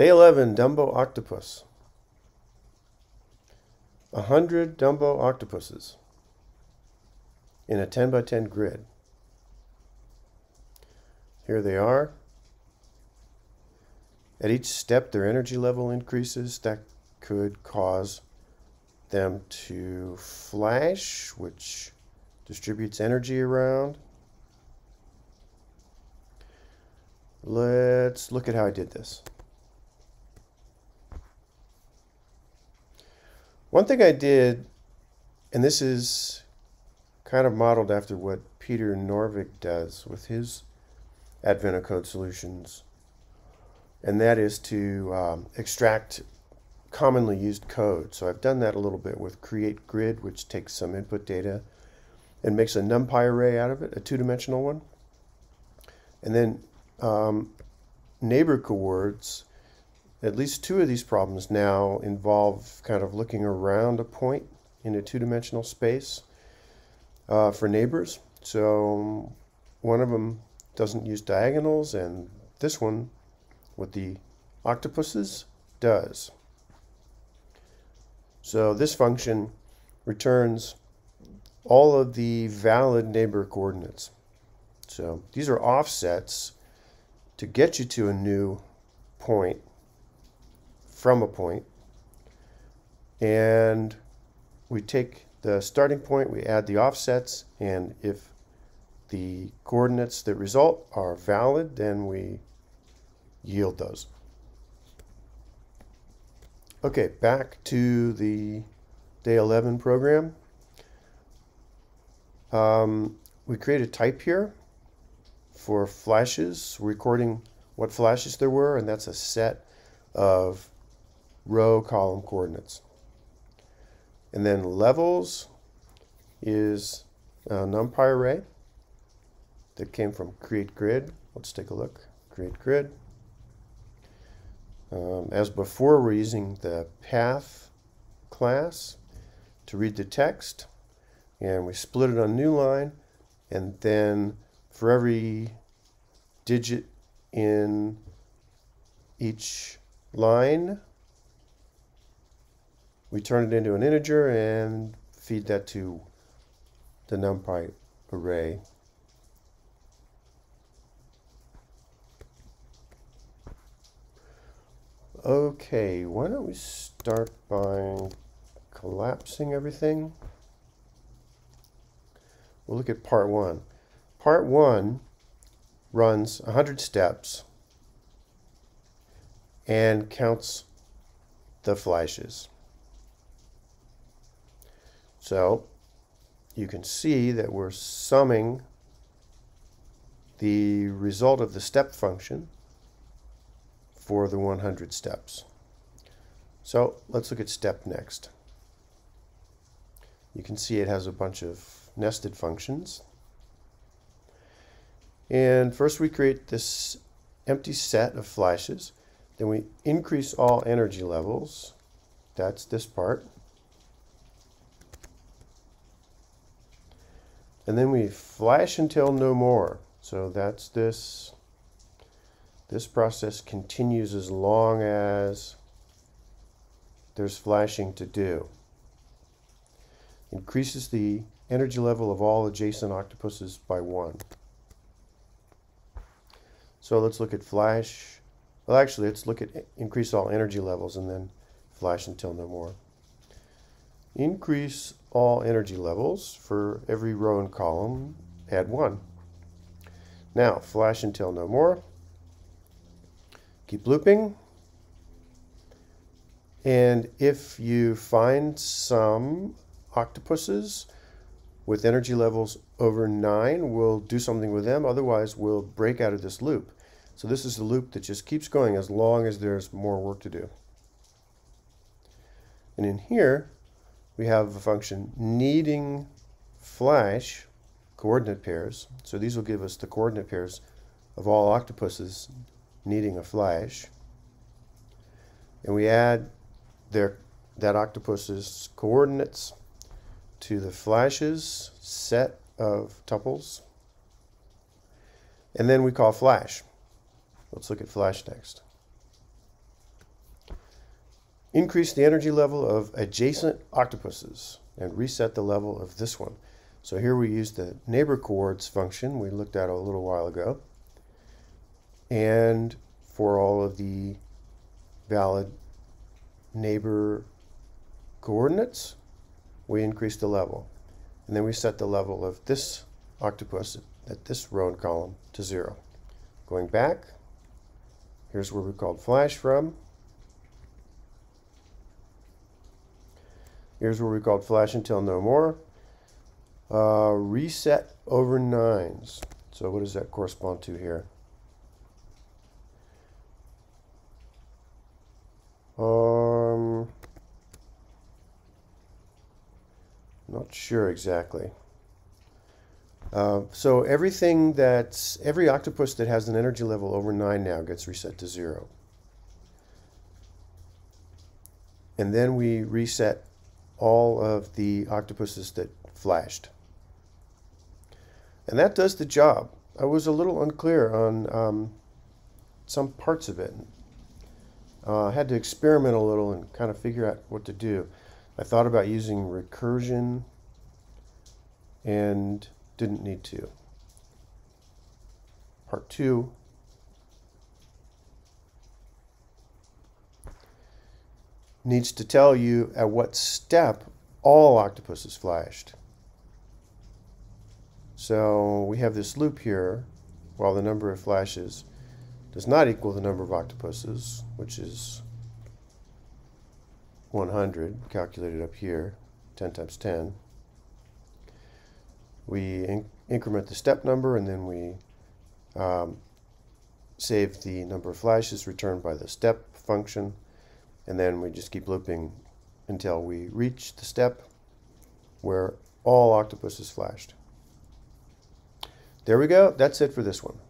Day 11, Dumbo Octopus. A hundred Dumbo octopuses in a 10 by 10 grid. Here they are. At each step, their energy level increases. That could cause them to flash, which distributes energy around. Let's look at how I did this. One thing I did, and this is kind of modeled after what Peter Norvig does with his Advent of Code solutions, and that is to um, extract commonly used code. So I've done that a little bit with Create Grid, which takes some input data and makes a NumPy array out of it, a two-dimensional one. And then um, neighbor coords, at least two of these problems now involve kind of looking around a point in a two-dimensional space uh, for neighbors. So one of them doesn't use diagonals, and this one with the octopuses does. So this function returns all of the valid neighbor coordinates. So these are offsets to get you to a new point from a point. And we take the starting point, we add the offsets, and if the coordinates that result are valid, then we yield those. Okay, back to the day 11 program. Um, we create a type here for flashes, recording what flashes there were, and that's a set of row column coordinates. And then levels is a NumPy array that came from create grid. Let's take a look. Create grid. Um, as before, we're using the path class to read the text. And we split it on new line. And then for every digit in each line, we turn it into an integer and feed that to the NumPy array. Okay, why don't we start by collapsing everything? We'll look at part one. Part one runs 100 steps and counts the flashes. So you can see that we're summing the result of the step function for the 100 steps. So let's look at step next. You can see it has a bunch of nested functions. And first we create this empty set of flashes. Then we increase all energy levels. That's this part. And then we flash until no more. So that's this. This process continues as long as there's flashing to do. Increases the energy level of all adjacent octopuses by one. So let's look at flash. Well, actually, let's look at increase all energy levels and then flash until no more. Increase all energy levels for every row and column, add 1. Now, flash until no more. Keep looping. And if you find some octopuses with energy levels over 9, we'll do something with them. Otherwise, we'll break out of this loop. So this is the loop that just keeps going as long as there's more work to do. And in here, we have a function needing flash coordinate pairs. So these will give us the coordinate pairs of all octopuses needing a flash. And we add their that octopus's coordinates to the flashes set of tuples. And then we call flash. Let's look at flash next. Increase the energy level of adjacent octopuses and reset the level of this one. So here we use the neighbor coords function we looked at a little while ago. And for all of the valid neighbor coordinates, we increase the level. And then we set the level of this octopus at this row and column to zero. Going back, here's where we called flash from. Here's where we called flash until no more. Uh, reset over nines. So what does that correspond to here? Um, not sure exactly. Uh, so everything that's every octopus that has an energy level over nine now gets reset to zero. And then we reset all of the octopuses that flashed. And that does the job. I was a little unclear on um, some parts of it. Uh, I had to experiment a little and kind of figure out what to do. I thought about using recursion and didn't need to. Part two. Needs to tell you at what step all octopuses flashed. So we have this loop here while the number of flashes does not equal the number of octopuses, which is 100 calculated up here, 10 times 10 we in increment the step number and then we um, save the number of flashes returned by the step function and then we just keep looping until we reach the step where all octopus is flashed. There we go. That's it for this one.